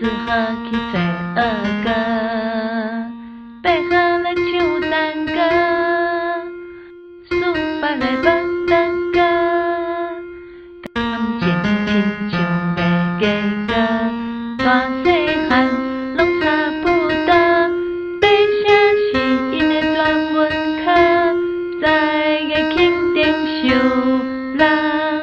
只合去找二哥，背下了唱赞歌，书包内放单戈，感情亲像白鸡哥，大细汉拢差不多，背声是因的传文科，在个肯定收了。